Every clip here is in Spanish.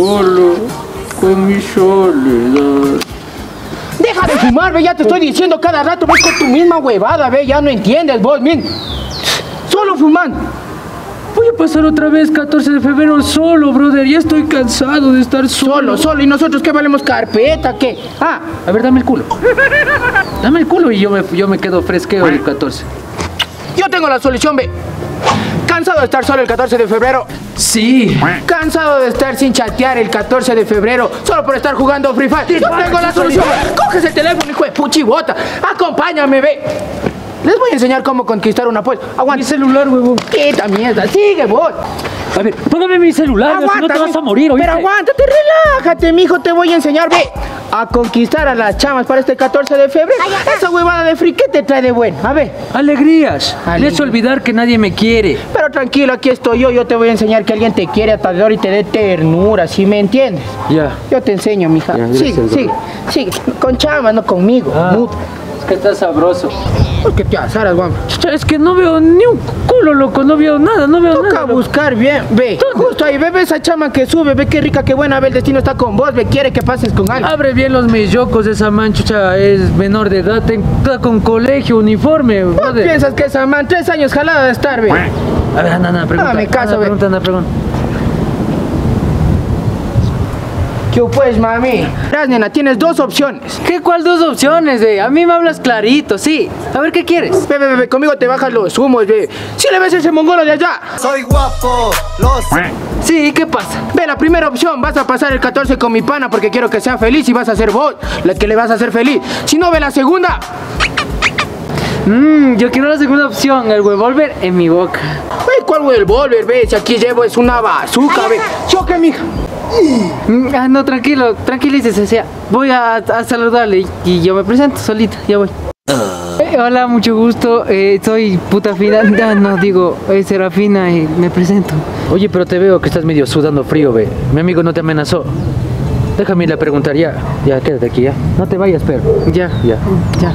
solo, con mi soledad. Deja de fumar, ve, ya te estoy diciendo cada rato, ves con tu misma huevada, ve, ya no entiendes vos, min. Solo fumando. Voy a pasar otra vez 14 de febrero solo, brother. Ya estoy cansado de estar solo. Solo, solo, y nosotros qué valemos carpeta, ¿qué? Ah, a ver, dame el culo. Dame el culo y yo me, yo me quedo fresqueo el 14. Yo tengo la solución, ve. Cansado de estar solo el 14 de febrero. Sí. Cansado de estar sin chatear el 14 de febrero solo por estar jugando Free Fire. Yo tengo la solución. Coges el teléfono, hijo de puchibota. Acompáñame, ve. Les voy a enseñar cómo conquistar una pues. Mi Aguanta. celular, huevón. Quita mierda, sigue vos. A ver, págame mi celular, si no te vas a morir, ¿oíste? Pero aguántate, relájate, mijo, te voy a enseñar, ve. A conquistar a las chamas para este 14 de febrero. Esa huevada de free, ¿qué te trae de bueno? A ver. Alegrías. Alegría. Les olvidar que nadie me quiere. Pero tranquilo, aquí estoy yo. Yo te voy a enseñar que alguien te quiere hasta de y te dé ternura, ¿sí me entiendes? Ya. Yo te enseño, mija. Ya, sigue, gracias, sigue, sigue. Con chamas, no conmigo. Ah, que está sabroso. ¿Por qué te azaras, guam? Chucha, Es que no veo ni un culo, loco. No veo nada, no veo Toca nada. loco. buscar bien, ve. Justo ahí, ve, ve esa chama que sube, ve qué rica, qué buena, ve el destino está con vos, ve, quiere que pases con alguien. Abre bien los mellocos, esa manchucha es menor de edad, está con colegio, uniforme, ¿Vos brother. piensas que esa man, tres años jalada de estar, ve? A ver, anda, anda, pregunta. Dame caso, anda, pregunta, anda, pregunta. ¿Qué pues, mami? Verás, nena, tienes dos opciones. ¿Qué, cuál dos opciones, de? A mí me hablas clarito, sí. A ver, ¿qué quieres? Ve, ve, ve, ve, conmigo te bajas los humos, ve. Si le ves ese mongolo de allá. Soy guapo, los Sí, ¿qué pasa? Ve, la primera opción, vas a pasar el 14 con mi pana porque quiero que sea feliz y vas a ser vos la que le vas a hacer feliz. Si no, ve la segunda. Mmm, yo quiero la segunda opción, el revólver en mi boca. Ve, ¿cuál voy el volver, ve? Si aquí llevo es una bazooka, ve. Choque, mija. Mm, Ah, no, tranquilo, tranquilícese, sea. Voy a, a saludarle y, yo me presento solita, ya voy. Eh, hola, mucho gusto. eh, soy puta fina. No, no, digo, eh, Serafina y me presento. Oye, pero te veo que estás medio sudando frío, ve. Mi amigo no te amenazó. Déjame ir a preguntar ya. Ya, quédate aquí, ya. No te vayas, pero. Ya, ya, ya.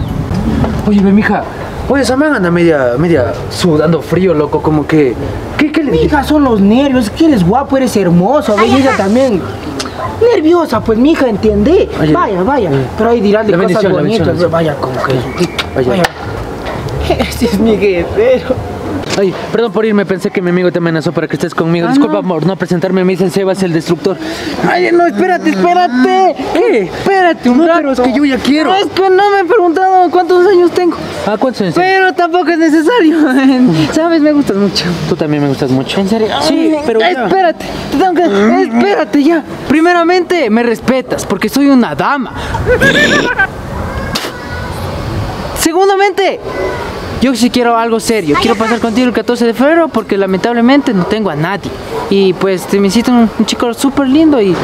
Oye, ve, mija. Oye, esa man anda media, media sudando frío, loco, como que. ¿Qué, qué le? Mija, son los nervios, que eres guapo, eres hermoso, ve, ella también. Nerviosa, pues, mija, ¿entiende? Oye, vaya, vaya. Pero hay dirán de La cosas bonitas, vaya, como que. Vaya. Vaya. Este es mi guerrero. Ay, perdón por irme, pensé que mi amigo te amenazó para que estés conmigo. Disculpa por no presentarme, me dicen Sebas el destructor. Ay, no, espérate, espérate. ¿Qué? Espérate un No, rato. pero es que yo ya quiero. Es que no me he preguntado cuántos años tengo. Ah, ¿cuántos años? Pero tampoco es necesario. Sabes, me gustas mucho. Tú también me gustas mucho. ¿En serio? Sí, pero ya. Espérate, te tengo que... Espérate ya. Primeramente, me respetas porque soy una dama. Segundamente, yo sí quiero algo serio. Quiero pasar contigo el 14 de febrero porque lamentablemente no tengo a nadie. Y pues te me hiciste un, un chico súper lindo y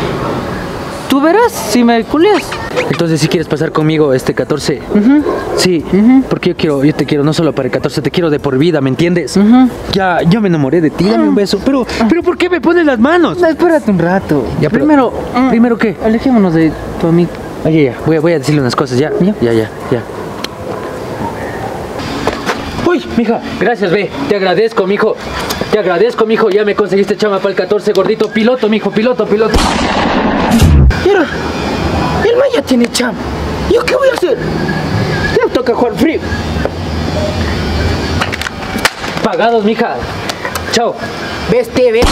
tú verás si me culias. Entonces si quieres pasar conmigo este 14. Sí, porque yo quiero, yo te quiero no solo para el 14, te quiero de por vida, ¿me entiendes? Ya, yo me enamoré de ti, dame un beso. Pero, pero ¿por qué me pones las manos? espérate un rato. Ya, primero, primero qué? Alejémonos de tu amigo. Ya, ya. Voy, a- voy a decirle unas cosas, ya. Ya, ya, ya. ya. Uy, mija, gracias, ve. Te agradezco, mijo. Te agradezco, mijo. Ya me conseguiste chama para el 14, gordito. Piloto, mijo, piloto, piloto. Mira, el man ya tiene cham. ¿Yo qué voy a hacer? Ya me toca jugar frío. Pagados, mija. Chao. Ves, te ves.